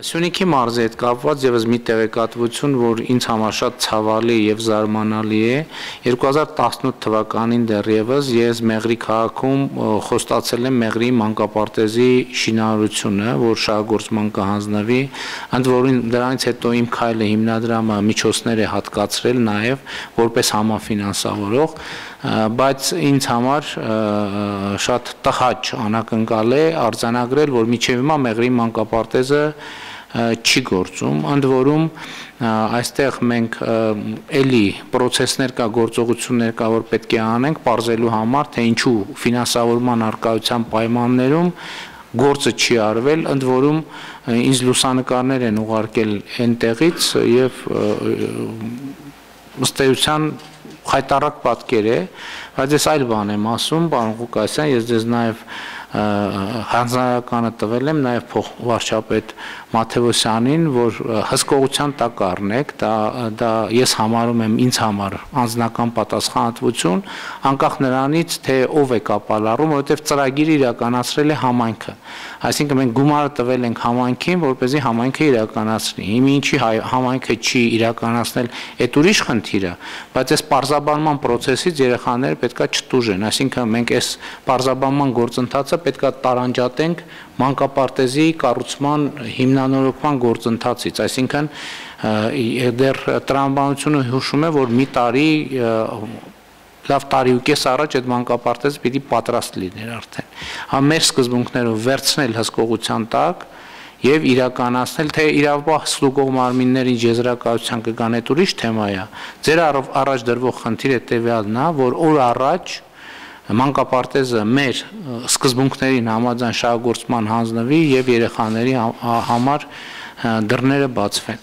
Սյունիքի մարզի հետ կապված եւս մի տեղեկատվություն, որ ինձ համար շատ ցավալի եւ զարմանալի է, 2018 թվականին դեռևս ես Մեղրի քաղաքում խոստացել եմ Մեղրի մանկապարտեզի շինարարությունը, որ շահգործման կհանձնվի, ընդ որում դրանից հետո իմ քայլը հիմնադրամը միջոցներ է հատկացրել նաեւ որպես համաֆինանսավորող, բայց ինձ համար շատ տհաճ անակնկալ է արձանագրել, որ միջև հիմա Մեղրի մանկապարտեզը չի գործում, ընդ որում այստեղ մենք էլի process-ներ կա, գործողություններ կա, որ պետք է անենք, parzելու համար, թե ինչու ֆինանսավորման արկայության պայմաններում գործը չի արվել, ընդ որում ինձ լուսանկարներ են ուղարկել այնտեղից եւ ըստ էության խայտարակ պատկեր է, բայց ես այլ բան եմ ասում, պարոն Ղուկասյան, ես ձեզ նաեւ հանձնարարականը տվել եմ նաև փոխվարչապետ Մաթեոսյանին, որ հսկողության տակ առնեք, դա դա ես համարում եմ ինձ համար անձնական պատասխանատվություն, անկախ նրանից, թե ով է կապալառում, որովհետև ծրագիրը իրականացրել է համայնքը։ Այսինքն մենք գումարը տվել ենք համայնքին, որ เป զի համայնքը իրականացնի։ Հիմա ինչի համայնքը չի իրականացնել, այդ ուրիշ խնդիր է, բայց այս parzabanman process-ից երեխաները պետքա չտուժեն, այսինքն մենք այս parzabanman գործընթացը պետքա տարանջատենք մանկապարտեզի կառուցման հիմնանորոգման գործընթացից, այսինքն դեռ տրամաբանությունը հուշում է, որ մի տարի լավ տարի ու կես առաջ այդ մանկապարտեզը պիտի պատրաստ լիներ արդեն։ Հա մեր սկզբունքներով վերցնել հսկողության տակ եւ իրականացնել թե իրավապահ ստուգող մարմինների եզրակացության կգան այդ ուրիշ թեմա է։ Ձեր առաջ դրվող խնդիրը տևյալն է, որ օր առաջ մանկապարտեզը մեր սկզբունքներին համաձայն շահագործման հանձնվի եւ երեխաների համար դռները բացվեն